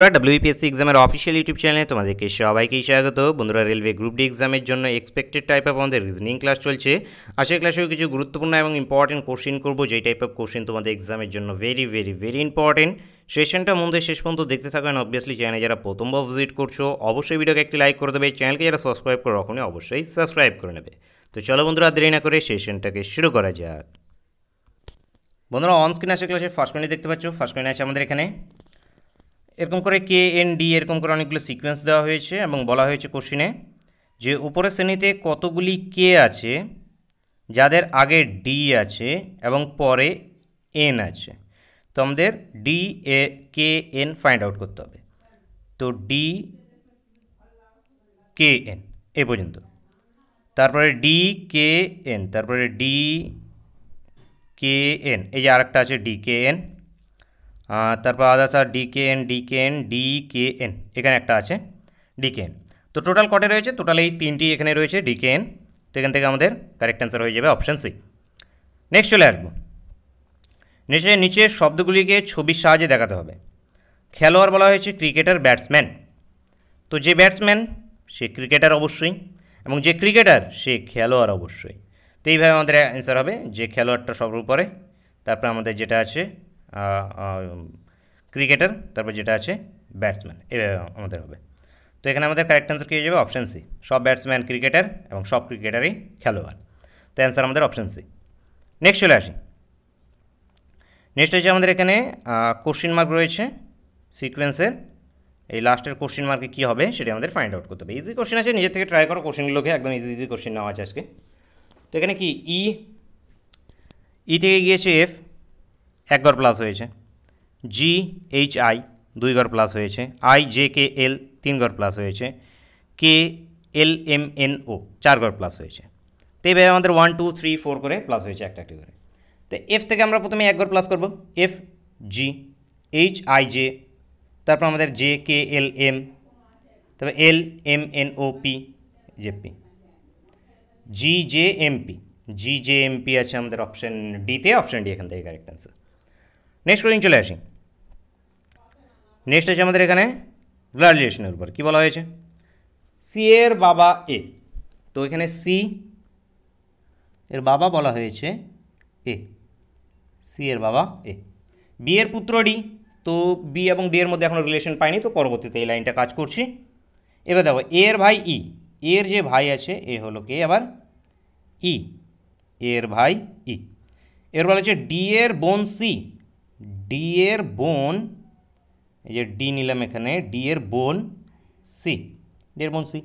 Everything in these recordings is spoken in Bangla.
ডাব্লিউপিএসসি এক্সামের অফিসিয়াল ইউটিউব চ্যানেলে তোমাদেরকে সবাইকেই স্বাগত। বন্ধুরা রেলওয়ে গ্রুপ ডি এক্সামের জন্য এক্সপেক্টেড টাইপ অফ আমাদের রিজনিং ক্লাস চলছে। আজকের ক্লাসেও কিছু গুরুত্বপূর্ণ এবং ইম্পর্টেন্ট কোশ্চিন করব। যেই টাইপ অফ কোশ্চিন তোমাদের এক্সামের জন্য ভেরি ভেরি ভেরি ইম্পর্টেন্ট সেশনটা মধ্যে শেষ পর্যন্ত দেখতে থাকবেন অবভিয়াসলি চ্যানেলে যারা প্রথমবার ভিজিট করছ, অবশ্যই ভিডিওকে একটি লাইক করে দেবে। চ্যানেলকে যারা সাবস্ক্রাইব করে রাখুন, অবশ্যই সাবস্ক্রাইব করে নেবে। তো চলো বন্ধুরা, দেরি না করে সেশনটাকে শুরু করা যাক। বন্ধুরা অন স্ক্রিন আছে ক্লাসে ফার্স্ট মিনিট দেখতে পাচ্ছ। ফার্স্ট মিনিট আছে আমাদের এখানে। এরকম করে কে এন ডি এরকম করে অনেকগুলো সিকোয়েন্স দেওয়া হয়েছে এবং বলা হয়েছে কোশ্চিনে যে উপরের শ্রেণীতে কতগুলি কে আছে, যাদের আগে ডি আছে এবং পরে এন আছে। তো আমাদের D A K N find out করতে হবে। তো ডি কে এন এ পর্যন্ত। তারপরে ডি কে এন তারপরে ডি কে এন এই যে আরেকটা আছে ডি কে এন তারপর আদার্স আর D K N D K N D K N এখানে একটা আছে ডি কে এন তো টোটাল কটে রয়েছে? টোটাল এই তিনটি এখানে রয়েছে ডি কে এন তো এখান থেকে আমাদের কারেক্ট অ্যান্সার হয়ে যাবে অপশান সি নেক্সট চলে আসব। নিচে নিচে শব্দগুলিকে ছবির সাহায্যে দেখাতে হবে। খেলোয়াড় বলা হয়েছে ক্রিকেটার ব্যাটসম্যান তো যে ব্যাটসম্যান সে ক্রিকেটার অবশ্যই এবং যে ক্রিকেটার সে খেলোয়াড় অবশ্যই। তো এইভাবে আমাদের অ্যান্সার হবে, যে খেলোয়াড়টা সবার উপরে, তারপর আমাদের যেটা আছে ক্রিকেটার, তারপর যেটা আছে ব্যাটসম্যান এভাবে আমাদের হবে। তো এখানে আমাদের কারেক্ট অ্যান্সার কী হয়ে যাবে? অপশান সি সব ব্যাটসম্যান ক্রিকেটার এবং সব ক্রিকেটারই খেলোয়াড়। তো অ্যান্সার আমাদের অপশান সি নেক্সট চলে আসি। নেক্সট হচ্ছে আমাদের এখানে কোশ্চিন মার্ক রয়েছে সিকোয়েন্সের এই লাস্টের কোশ্চিন মার্কে কী হবে সেটা আমাদের ফাইন্ড আউট করতে হবে। ইজি কোশ্চিন আছে নিজের থেকে ট্রাই করো কোশ্চিনগুলোকে একদম ইজি ইজি কোশ্চিন নেওয়া আছে আজকে। তো এখানে কি ই ই থেকে গিয়েছে এফ এক ঘর প্লাস হয়েছে। জি এইচ আই দুই ঘর প্লাস হয়েছে। আই জে কে এল তিন ঘর প্লাস হয়েছে। কে এল এম এন ও চার ঘর প্লাস হয়েছে। তো এইভাবে আমাদের ওয়ান টু থ্রি ফোর করে প্লাস হয়েছে একটা একটি করে তো এফ থেকে আমরা প্রথমে এক ঘর প্লাস করব। F G H I J তারপর আমাদের জে কে এল এম তারপর L M N O P J P G J M P G J M P আছে আমাদের অপশান ডিতে অপশান ডি এখান থেকে কারেক্ট অ্যান্সার নেক্সট কোশ্চিন চলে আসি। নেক্সট আছে আমাদের এখানে ব্লাড রিলেশনের উপর। কী বলা হয়েছে? সি এর বাবা এ তো এখানে সি এর বাবা বলা হয়েছে এ সি এর বাবা এ বি এর পুত্র ডি তো বি এবং ডি এর মধ্যে এখনও রিলেশন পাইনি, তো পরবর্তীতে এই লাইনটা কাজ করছি। এবার দেখো এর ভাই ই এর যে ভাই আছে, এ হলো কে? আবার ই এর ভাই ই এর বলা হচ্ছে ডি এর বোন সি ডি এর বোন, এই যে ডি নিলাম এখানে ডি এর বোন সি ডি এর বোন সি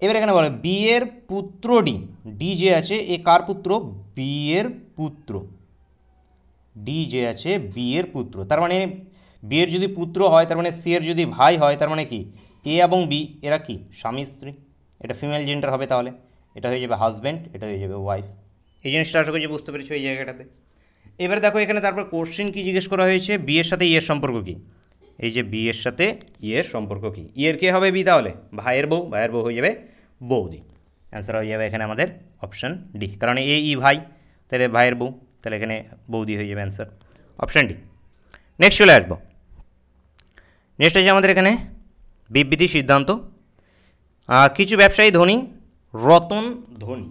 এবার এখানে বলে বি এর পুত্র ডি ডি যে আছে, এ কার পুত্র? বি এর পুত্র। ডি যে আছে বি এর পুত্র। তার মানে বি এর যদি পুত্র হয়, তার মানে সি এর যদি ভাই হয়, তার মানে কি? এ এবং বি এরা কি? স্বামী, স্ত্রী। এটা ফিমেল জেন্ডার হবে তাহলে। এটা হয়ে যাবে হাজব্যান্ড এটা হয়ে যাবে ওয়াইফ এই জিনিসটা আশা করি বুঝতে পেরেছ এই জায়গাটাতে। এবার দেখো এখানে তারপর কোশ্চেন কী জিজ্ঞেস করা হয়েছে? বিয়ের সাথে ইয়ের সম্পর্ক কী? এই যে বিয়ের সাথে ইয়ের সম্পর্ক কী? ইয়ের কে হবে বি তাহলে? ভাইয়ের বউ ভাইয়ের বউ হয়ে যাবে বৌদি। অ্যান্সার হয়ে যাবে এখানে আমাদের অপশান ডি কারণ এ ই ভাই, তাহলে ভাইয়ের বউ, তাহলে এখানে বৌদি হয়ে যাবে অ্যান্সার অপশান ডি নেক্সট চলে আসব। নেক্সট হচ্ছে আমাদের এখানে বিবৃতি সিদ্ধান্ত। কিছু ব্যবসায়ী ধনী, রতন ধনী।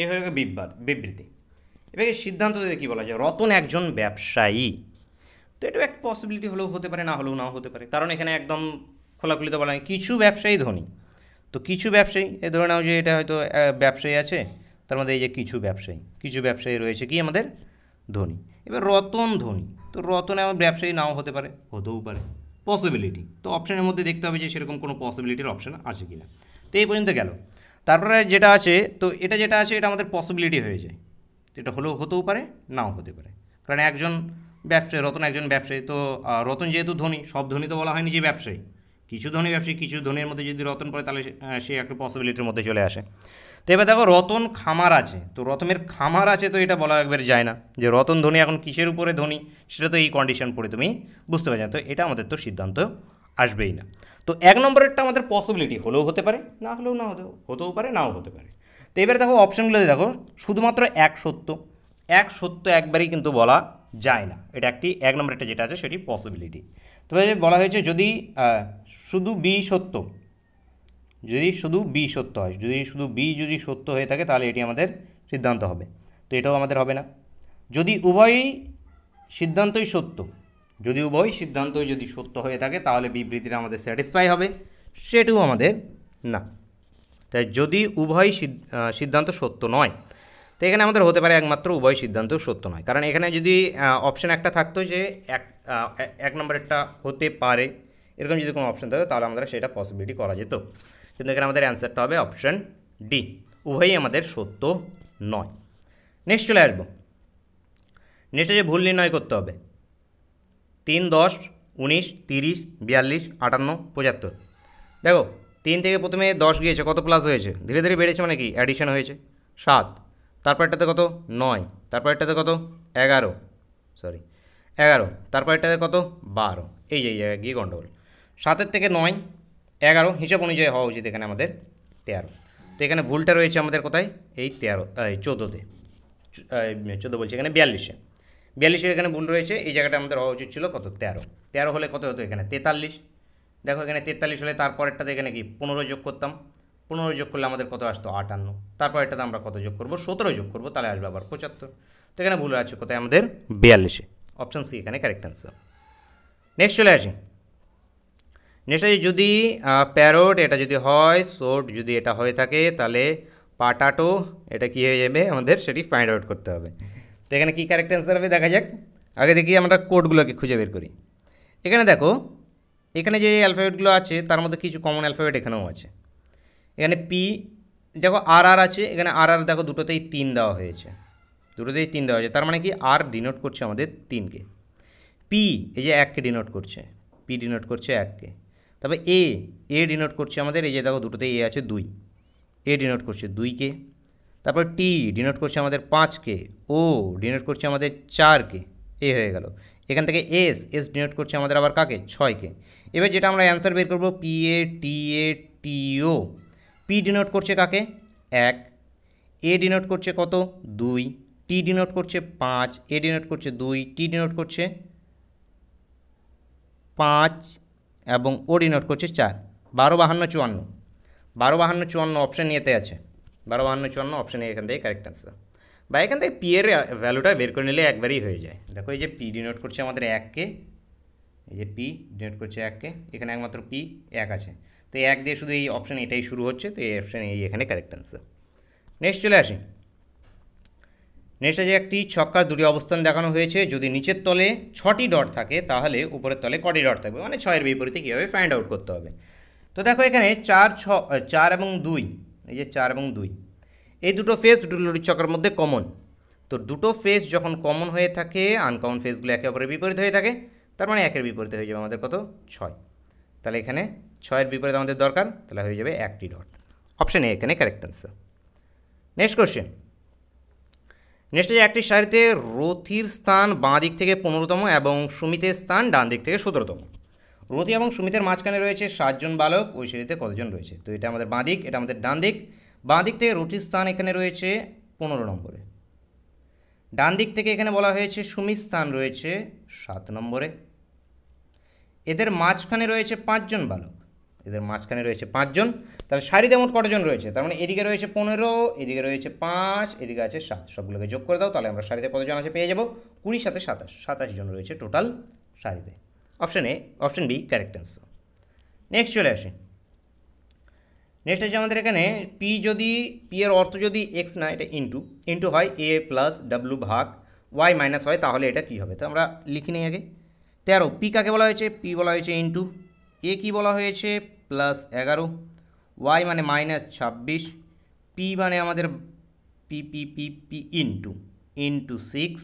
এ হয়ে গেল বিবৃতি। এবারে সিদ্ধান্ত থেকে কী বলা যায়? রতন একজন ব্যবসায়ী। তো এটাও একটা পসিবিলিটি হলেও হতে পারে, না হলেও নাও হতে পারে। কারণ এখানে একদম খোলাখুলিতে বলা হয় কিছু ব্যবসায়ী ধনী। তো কিছু ব্যবসায়ী, এ ধরে নাও যে এটা হয়তো ব্যবসায়ী আছে, তার মধ্যে এই যে কিছু ব্যবসায়ী কিছু ব্যবসায়ী রয়েছে কি আমাদের? ধনী। এবার রতন ধনী। তো রতন এমন ব্যবসায়ী নাও হতে পারে? হতেও পারে। পসিবিলিটি তো অপশানের মধ্যে দেখতে হবে যে সেরকম কোনো পসিবিলিটির অপশান আছে কি না তো এই পর্যন্ত গেল। তারপরে যেটা আছে, তো এটা যেটা আছে, এটা আমাদের পসিবিলিটি হয়ে যায়। এটা হলেও হতেও পারে, নাও হতে পারে। কারণ একজন ব্যবসায়ী, রতন একজন ব্যবসায়ী, তো রতন যেহেতু ধনী, সব ধনী তো বলা হয়নি যে ব্যবসায়ী। কিছু ধনী ব্যবসায়ী, কিছু ধনীর মধ্যে যদি রতন পড়ে, তাহলে সে একটা পসিবিলিটির মধ্যে চলে আসে। তো এবার দেখো, রতন খামার আছে। তো রতনের খামার আছে তো এটা বলা একবার যায় না। যে রতন ধনী এখন কিসের উপরে ধনী, সেটা তো এই কন্ডিশন পড়ে, তুমি বুঝতে পারছ তো এটা আমাদের তো সিদ্ধান্ত আসবেই না। তো এক নম্বরেরটা আমাদের পসিবিলিটি হলেও হতে পারে, না হলেও না হতেও হতেও পারে, নাও হতে পারে। তো এবারে দেখো অপশানগুলো দেখো, শুধুমাত্র এক সত্য। এক সত্য একবারই কিন্তু বলা যায় না। এটা একটি, এক নম্বর একটা যেটা আছে সেটি পসিবিলিটি তবে বলা হয়েছে যদি শুধু বি সত্য, যদি শুধু বি সত্য হয়, যদি শুধু বি যদি সত্য হয়ে থাকে তাহলে এটি আমাদের সিদ্ধান্ত হবে। তো এটাও আমাদের হবে না। যদি উভয়ই সিদ্ধান্তই সত্য, যদি উভয় সিদ্ধান্তই যদি সত্য হয়ে থাকে তাহলে বিবৃতিটা আমাদের স্যাটিসফাই হবে, সেটাও আমাদের না। তাই যদি উভয় সিদ- সিদ্ধান্ত সত্য নয়, তো এখানে আমাদের হতে পারে একমাত্র উভয় সিদ্ধান্ত সত্য নয়। কারণ এখানে যদি অপশন একটা থাকতো যে এক এক নম্বরেরটা হতে পারে, এরকম যদি কোনো অপশন থাকতো, তাহলে আমাদের সেটা পসিবিলিটি করা যেত। কিন্তু এখানে আমাদের অ্যান্সারটা হবে অপশন ডি উভয়ই আমাদের সত্য নয়। নেক্সট চলে আসব। নেক্সটে যে ভুল নির্ণয় করতে হবে। তিন, দশ, উনিশ, তিরিশ, বিয়াল্লিশ, আটান্ন, পঁচাত্তর। দেখো তিন থেকে প্রথমে দশ গিয়েছে, কত প্লাস হয়েছে? ধীরে ধীরে বেড়েছে মানে কি? অ্যাডিশন হয়েছে। সাত। তারপরটাতে কত? নয়। তারপরটাতে কত? এগারো। সরি এগারো। তারপরটাতে কত? বারো। এই যে জায়গায় গিয়ে গণ্ডগোল সাতের থেকে নয়, এগারো, হিসাব অনুযায়ী হওয়া উচিত এখানে আমাদের তেরো। তো এখানে ভুলটা রয়েছে আমাদের কোথায়? এই তেরো, এই চোদ্দোতে। চোদ্দ বলছি এখানে বিয়াল্লিশে। বিয়াল্লিশের এখানে ভুল রয়েছে, এই জায়গাটা আমাদের হওয়া উচিত ছিল কত? তেরো। তেরো হলে কত হতো এখানে? তেতাল্লিশ। দেখো এখানে তেতাল্লিশ হলে তারপরেরটাতে এখানে কি পনেরো যোগ করতাম। পনেরো যোগ করলে আমাদের কত আসতো? আটান্ন। তারপর তারপরেরটাতে আমরা কত যোগ করব? সতেরো যোগ করব, তাহলে আসবে আবার পঁচাত্তর। তো এখানে ভুল আছে কোথায়? আমাদের বিয়াল্লিশে। অপশান সি এখানে কারেক্ট অ্যান্সার নেক্সট চলে আসি। নেক্সট আছে যদি প্যারোট এটা যদি হয় সোট যদি এটা হয়ে থাকে, তাহলে পাটাটো এটা কি হয়ে যাবে? আমাদের সেটি ফাইন্ড আউট করতে হবে। তো এখানে কী কারেক্ট অ্যান্সার হবে দেখা যাক। আগে দেখি আমরা কোডগুলোকে খুঁজে বের করি। এখানে দেখো এখানে যে অ্যালফাবেটগুলো আছে, তার মধ্যে কিছু কমন অ্যালফাবেট এখানেও আছে। এখানে পি দেখো আর আর আছে, এখানে আর আর দেখো দুটোতেই তিন দেওয়া হয়েছে। দুটোতেই তিন দেওয়া হয়েছে, তার মানে কি আর ডিনোট করছে আমাদের তিনকে। পি এই যে এককে ডিনোট করছে পি ডিনোট করছে এককে। তবে এ এ ডিনোট করছে আমাদের, এই যে দেখো দুটোতেই এ আছে দুই। এ ডিনোট করছে দুইকে। তারপর টি ডিনোট করছে আমাদের পাঁচকে। ও ডিনোট করছে আমাদের চারকে। এ হয়ে গেল। এখান থেকে এস এস ডিনোট করছে আমাদের আবার কাকে? ছয়কে। এবার যেটা আমরা অ্যান্সার বের করব P A T A T O P denote করছে কাকে? এক। এ ডিনোট করছে কত? দুই। টি ডিনোট করছে পাঁচ। এ ডিনোট করছে দুই। টি ডিনোট করছে পাঁচ এবং ও ডিনোট করছে চার। বারো, বাহান্ন, চুয়ান্ন। বারো, বাহান্ন, চুয়ান্ন অপশান ইয়েতে আছে। বারো, বাহান্ন, চুয়ান্ন অপশান এখান থেকে কারেক্ট আনসার বা এখান থেকে পি এর ভ্যালুটা বের করে নিলে একবারই হয়ে যায়। দেখো এই যে পি ডিনোট করছে আমাদের এককে এই যে পি ডিনোট করছে এককে এখানে একমাত্র পি এক আছে। তো এক দিয়ে শুধু এই অপশান এটাই শুরু হচ্ছে, তো এই অপশান এই এখানে কারেক্ট আনসার নেক্সট চলে আসি। নেক্সট যে একটি ছক্কার দুটি অবস্থান দেখানো হয়েছে। যদি নিচের তলে ছটি ডট থাকে, তাহলে উপরের তলে কটি ডট থাকবে? মানে ছয়ের বিপরীতে কীভাবে ফাইন্ড আউট করতে হবে? তো দেখো এখানে চার, ছ, চার এবং দুই, এই যে চার এবং দুই এই দুটো ফেস দুটো লুটির ছক্কার মধ্যে কমন তো দুটো ফেস যখন কমন হয়ে থাকে আনকমন ফেসগুলো একে অপরের বিপরীত হয়ে থাকে, তার মানে একের বিপরীতে হয়ে যাবে আমাদের কত? ছয়। তাহলে এখানে ছয়ের বিপরীত আমাদের দরকার, তাহলে হয়ে যাবে একটি ডট অপশান এ এখানে correct answer next question next যে একটি সারিতে রথির স্থান বাঁ দিক থেকে পনেরোতম এবং সুমিতের স্থান ডান দিক থেকে সতেরোতম। রথি এবং সুমিতের মাঝখানে রয়েছে সাতজন বালক, ওই সারিতে কতজন রয়েছে? তো এটা আমাদের বাঁ দিক, এটা আমাদের ডান দিক। বাঁ দিক থেকে রুটির স্থান এখানে রয়েছে পনেরো নম্বরে। ডান দিক থেকে এখানে বলা হয়েছে সুমিত স্থান রয়েছে সাত নম্বরে। এদের মাঝখানে রয়েছে পাঁচজন বালক। এদের মাঝখানে রয়েছে পাঁচজন তাহলে সারিতে মোট কতজন রয়েছে? তার মানে এদিকে রয়েছে পনেরো, এদিকে রয়েছে পাঁচ, এদিকে আছে সাত। সবগুলোকে যোগ করে দাও, তাহলে আমরা সারিতে কতজন আছে পেয়ে যাব? কুড়ি, সাথে সাতাশ। সাতাশ জন রয়েছে টোটাল সারিতে। Option A, option B correct answer next চলে আসি। নেক্সট আছে আমাদের এখানে পি যদি পি এর অর্থ যদি এক্স না, এটা ইন্টু ইন্টু হয় এ প্লাস ডাব্লু ভাগ ওয়াই মাইনাস হয়, তাহলে এটা কী হবে? তো আমরা লিখি নিই আগে। তেরো পি কাকে বলা হয়েছে? পি বলা হয়েছে ইন্টু এ কি বলা হয়েছে? প্লাস এগারো। ওয়াই মানে মাইনাস ছাব্বিশ। পি মানে আমাদের P P P P into into six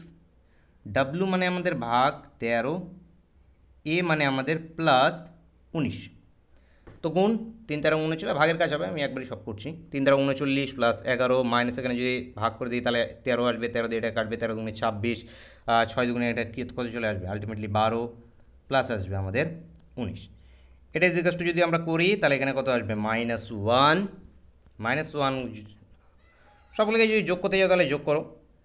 W মানে আমাদের ভাগ তেরো। এ মানে আমাদের প্লাস উনিশ। তো গুণ, তিন তেরো উনচল্লিশ ভাগের কাজ হবে, আমি একবারই সব করছি। তিন তেরো উনচল্লিশ প্লাস এগারো মাইনাস এখানে যদি ভাগ করে দিই, তাহলে তেরো আসবে, তেরো দিয়ে এটা কাটবে, তেরো দুগুণে ছাব্বিশ ছয় দুগুণে এটা কত চলে আসবে? আলটিমেটলি বারো প্লাস আসবে আমাদের উনিশ। এটা টু যদি আমরা করি, তাহলে এখানে কত আসবে? মাইনাস ওয়ান মাইনাস ওয়ান সবগুলোকে যদি যোগ করতে যাও, তাহলে যোগ করো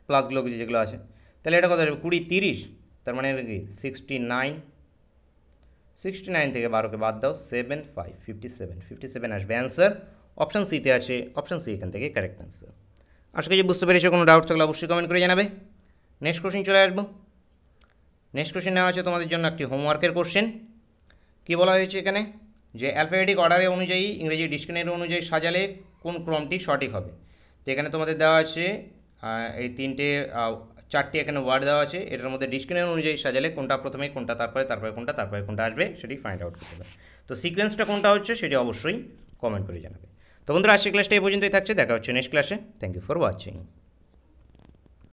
প্লাসগুলো যেগুলো আছে। তাহলে এটা কত আসবে? কুড়ি তিরিশ, তার মানে কি? সিক্সটি নাইন সিক্সটি নাইন থেকে বারোকে বাদ দাও seven five fifty seven fifty seven আসবে অ্যান্সার অপশান সিতে আছে অপশান সি এখান থেকে কারেক্ট অ্যান্সার আজকে যে বুঝতে পেরেছ, কোনো ডাউট থাকলে অবশ্যই কমেন্ট করে জানাবে। নেক্সট কোশ্চেন চলে আসব। নেক্সট কোশ্চেন নেওয়া আছে তোমাদের জন্য একটি হোমওয়ার্কের কোশ্চেন কী বলা হয়েছে এখানে? যে অ্যালফাবেটিক অর্ডারে অনুযায়ী, ইংরেজি ডিকশনারি অনুযায়ী সাজালে কোন ক্রমটি সঠিক হবে। তো এখানে তোমাদের দেওয়া আছে এই তিনটে চারটি এখানে ওয়ার্ড দেওয়া আছে, এটার মধ্যে ডিসক্রিপশন অনুযায়ী সাজালে কোনটা প্রথমে, কোনটা তারপরে তারপরে কোনটা তারপরে কোনটা আসবে, সেটি ফাইন্ড আউট করতে হবে। তো সিকোয়েন্সটা কোনটা হচ্ছে সেটি অবশ্যই কমেন্ট করে জানাবে। তো বন্ধুরা আজকে ক্লাসটা এই পর্যন্তই থাকছে, দেখা হচ্ছে নেক্সট ক্লাসে থ্যাংক ইউ ফর ওয়াচিং